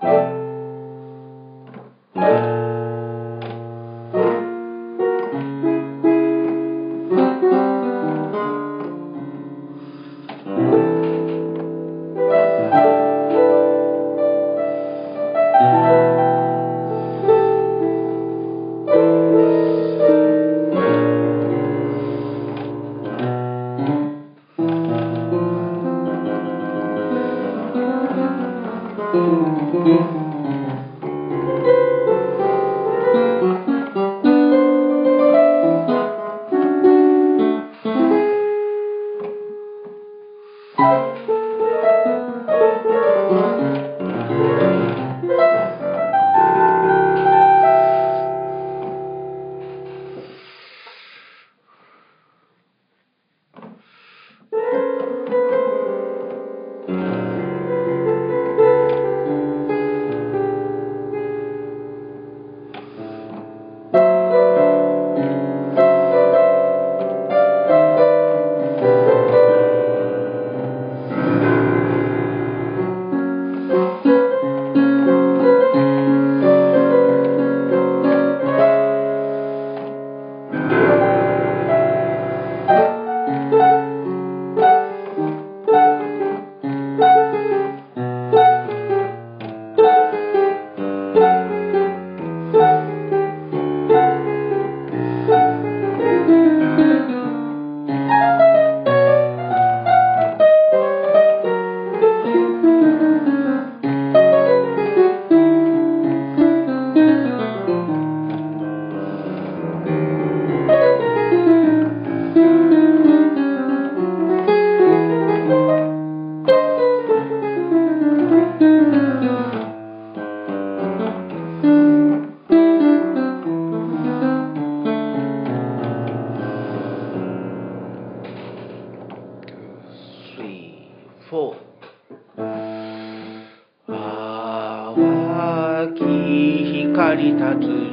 Thank you. 4淡き光立つ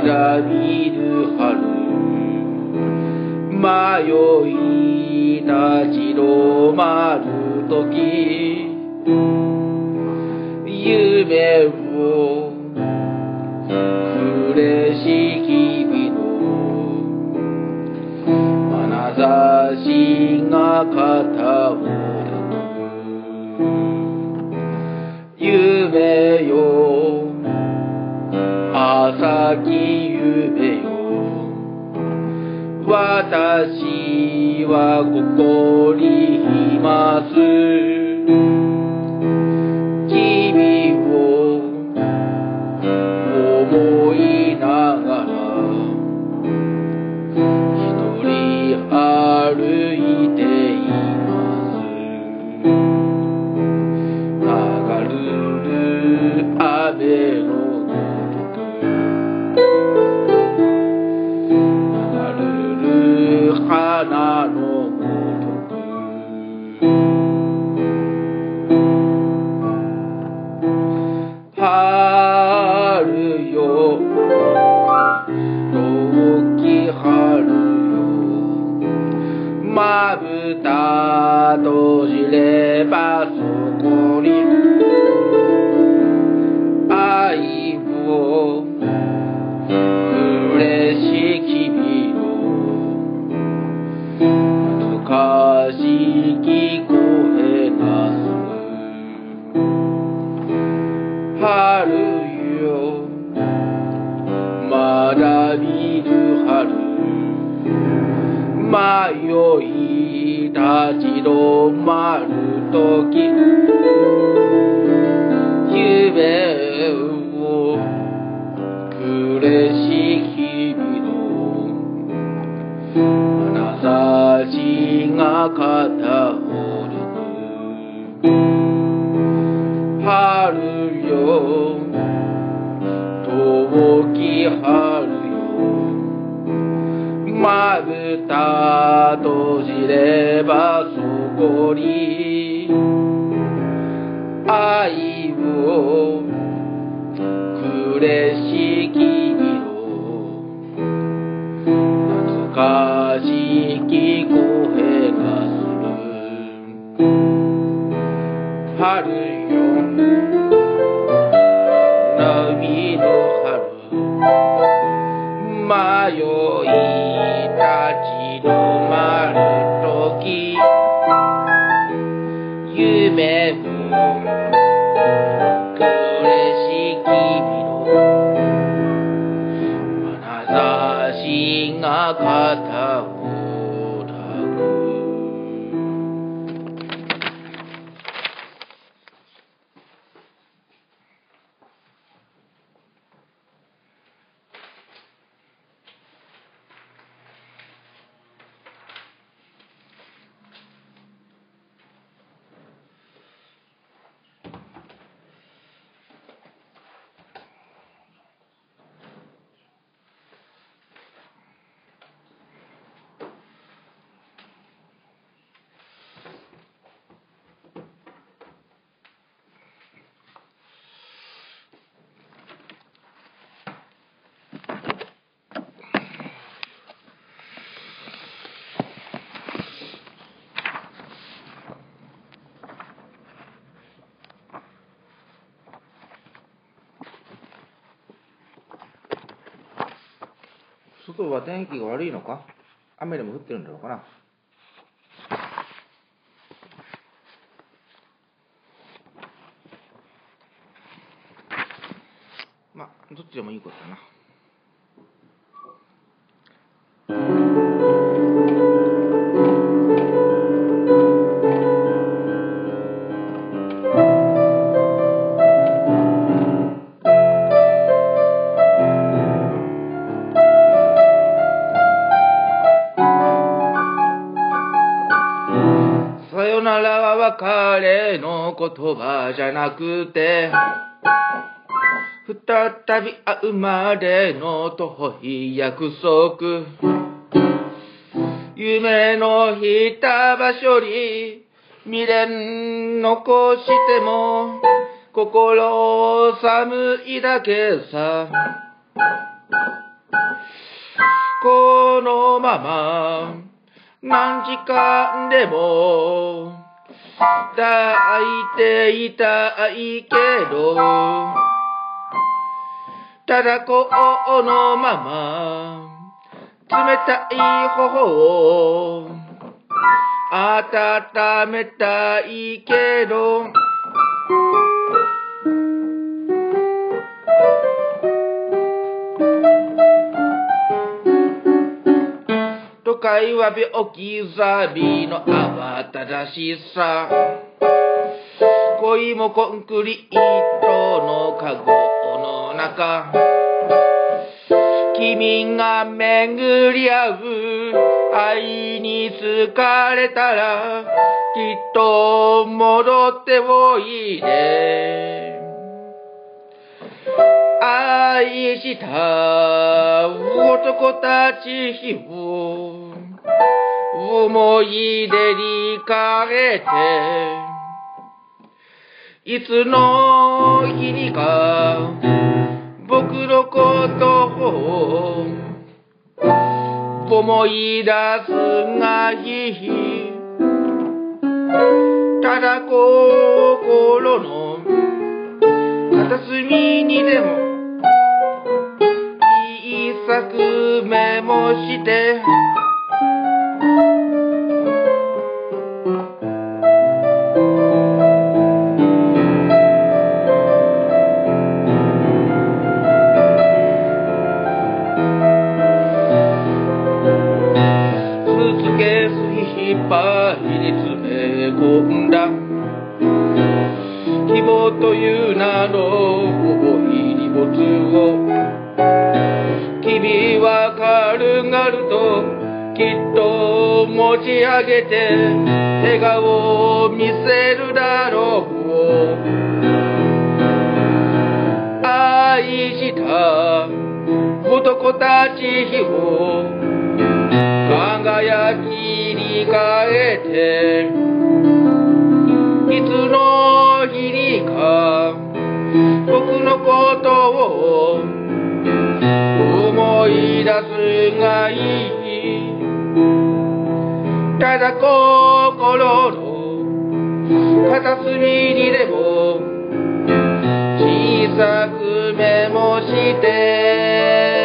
から見る春迷い立ち止まる時。夢を嬉しき君の眼差しが語私はここにいます。まるとき夢をくれし日々の眼差しが肩をる。春よ遠き春よまぶた閉じればそこには天気が悪いのか？雨でも降ってるんだろうかな？まあどっちでもいいことだな。くて。再び会うまでの遠い約束。夢のひた場所に未練残しても心寒いだけさ。このまま何時間でも抱いていたいけどただこのまま冷たい頬を温めたいけど都会は病気ざびの慌ただしさ。恋もコンクリートのカゴの中。君が巡り合う愛に疲れたらきっと戻っておいで愛した男たちを思い出にかけていつの日にか僕のことを思い出すがいいただ心の片隅にでも小さくメモしてんだ。希望という名の思いに没を君は軽々ときっと持ち上げて笑顔を見せるだろう。愛した男たちを輝きに変えていつの日にか。僕のことを思い出すがいい。ただ心の片隅にでも小さくメモして。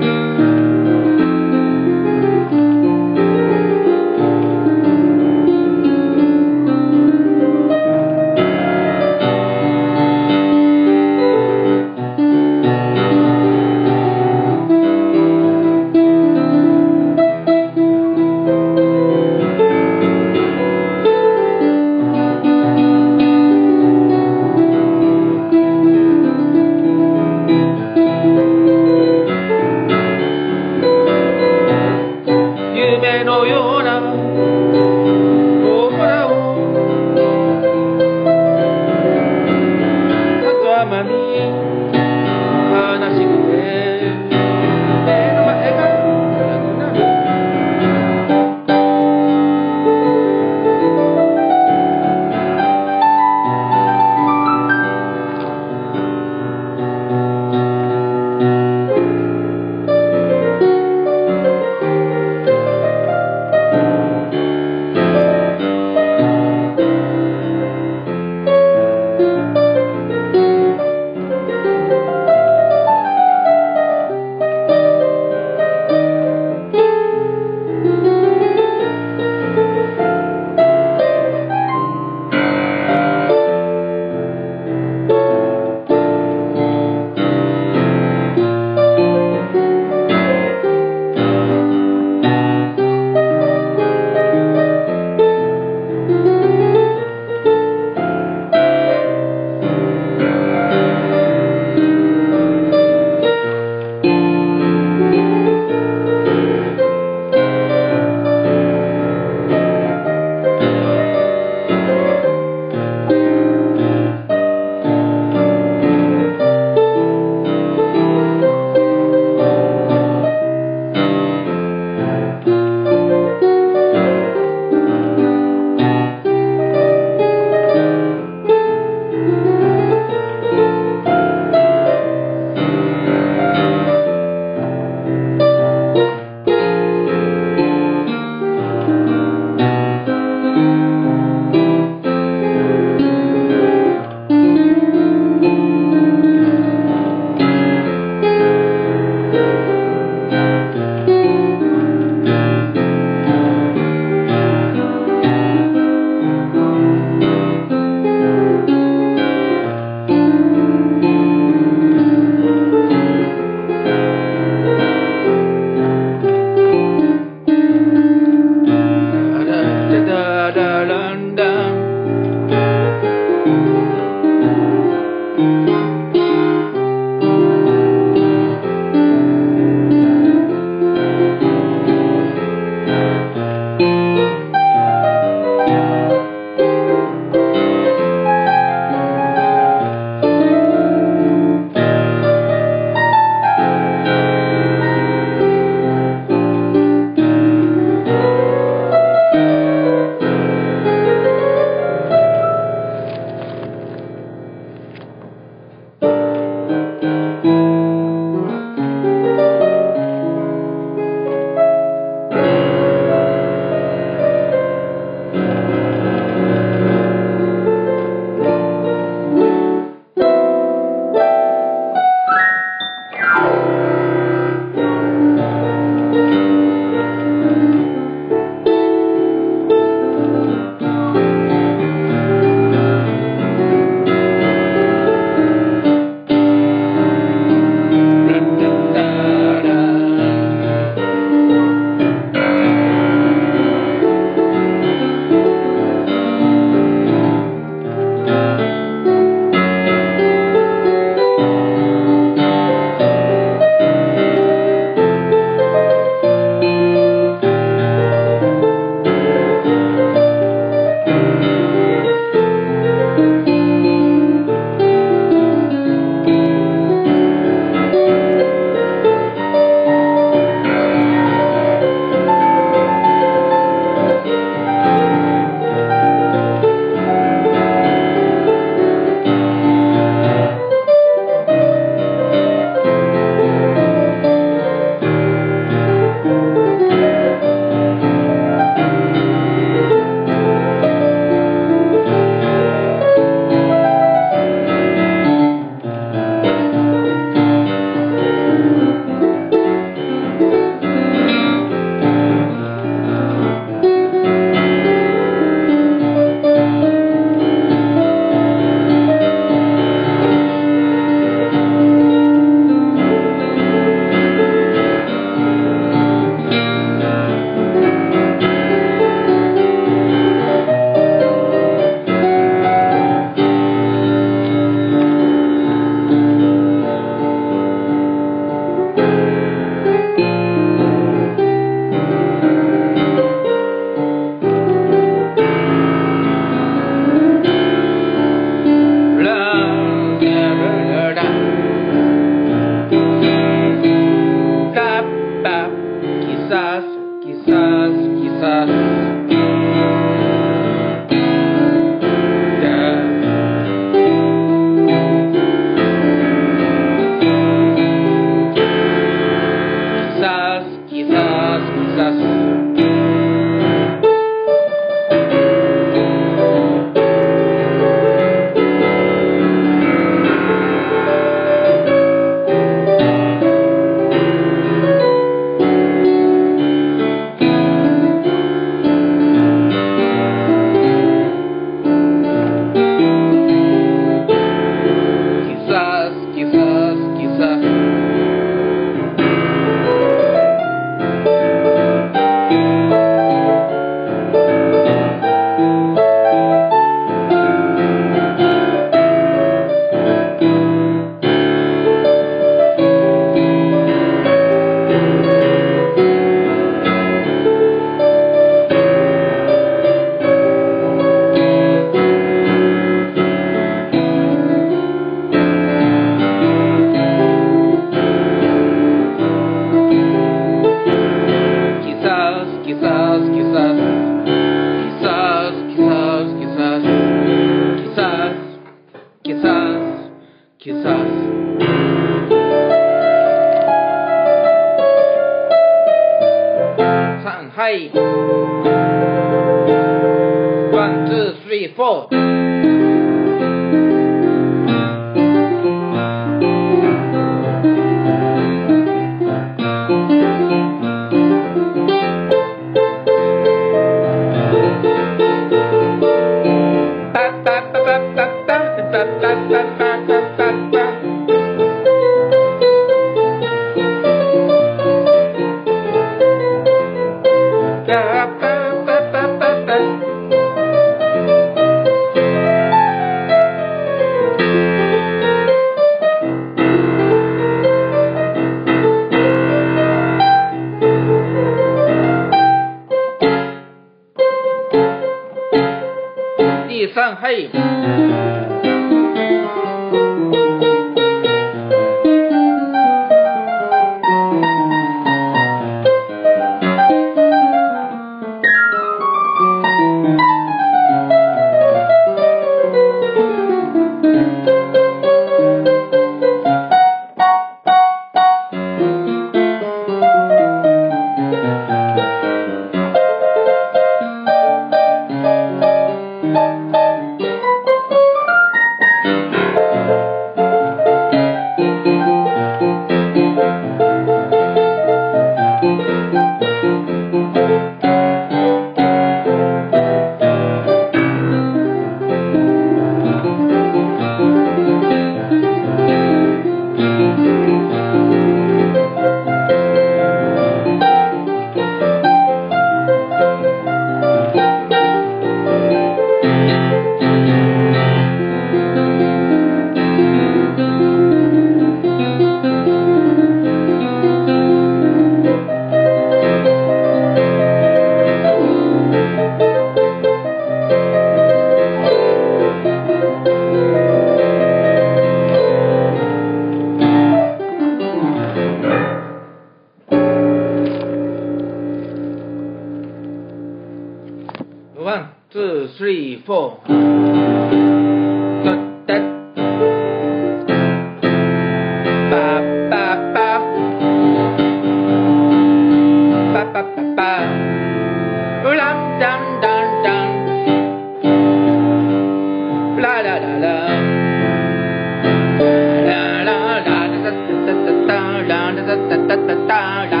Da, da,